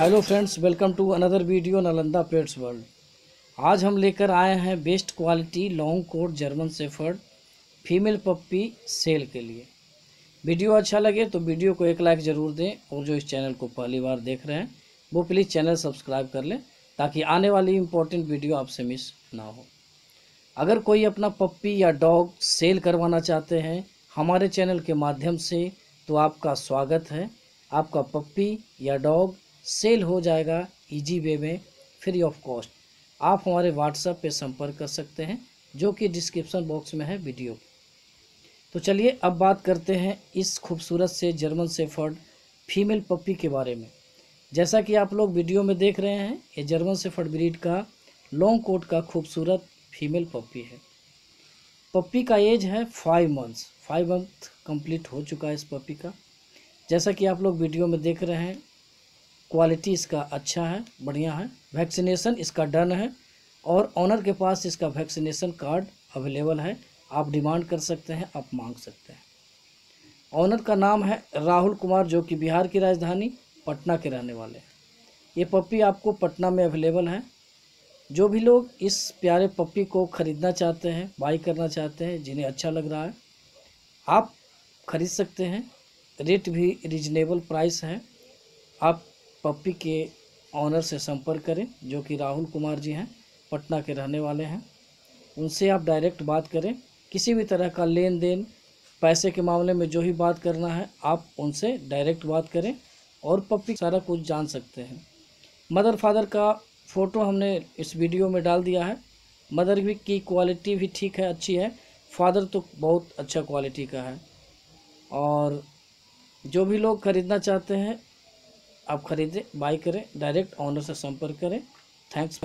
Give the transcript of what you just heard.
Hello friends welcome to another video Nalanda pets world आज हम लेकर आए हैं best quality long coat German shepherd female puppy sale के लिए। वीडियो अच्छा लगे तो वीडियो को एक लाइक ज़रूर दें और जो इस चैनल को पहली बार देख रहे हैं, वो प्लीज़ चैनल सब्सक्राइब कर लें ताकि आने वाली इम्पोर्टेंट वीडियो आपसे मिस ना हो। अगर कोई अपना पप्पी या डॉग सेल करवाना चाहते हैं हमारे चैनल के माध्यम से तो आपका स्वागत है। आपका पप्पी या डॉग सेल हो जाएगा इजी वे में फ्री ऑफ़ कॉस्ट आप हमारे व्हाट्सएप पे संपर्क कर सकते हैं, जो कि डिस्क्रिप्शन बॉक्स में है वीडियो तो चलिए अब बात करते हैं इस खूबसूरत से जर्मन सेफर्ड फीमेल पप्पी के बारे में. जैसा कि आप लोग वीडियो में देख रहे हैं, ये जर्मन सेफर्ड ब्रीड का लॉन्ग कोट का खूबसूरत फीमेल पप्पी है. पप्पी का एज है five months five month complete हो चुका है इस पप्पी का. जैसा कि आप लोग वीडियो में देख रहे हैं क्वालिटी इसका अच्छा है, बढ़िया है। वैक्सीनेशन इसका डन है और ऑनर के पास इसका वैक्सीनेशन कार्ड अवेलेबल है। आप डिमांड कर सकते हैं, आप मांग सकते हैं। ऑनर का नाम है राहुल कुमार, जो कि बिहार की राजधानी पटना के रहने वाले हैं। ये पप्पी आपको पटना में अवेलेबल है। जो भी लोग इस प्यारे पप्पी को ख़रीदना चाहते हैं बाई करना चाहते हैं, जिन्हें अच्छा लग रहा है, आप खरीद सकते हैं। रेट भी रिजनेबल प्राइस है। आप पप्पी के ऑनर से संपर्क करें, जो कि राहुल कुमार जी हैं, पटना के रहने वाले हैं। उनसे आप डायरेक्ट बात करें। किसी भी तरह का लेन देन पैसे के मामले में जो ही बात करना है, आप उनसे डायरेक्ट बात करें और पप्पी सारा कुछ जान सकते हैं। मदर फादर का फ़ोटो हमने इस वीडियो में डाल दिया है। मदर भी की क्वालिटी भी ठीक है, अच्छी है। फादर तो बहुत अच्छा क्वालिटी का है। और जो भी लोग ख़रीदना चाहते हैं आप ख़रीदें बाई करें डायरेक्ट ऑनर से संपर्क करें। थैंक्स